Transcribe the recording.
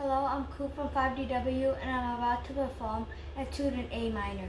Hello, I'm Coop from 5DW and I'm about to perform Etude in A minor.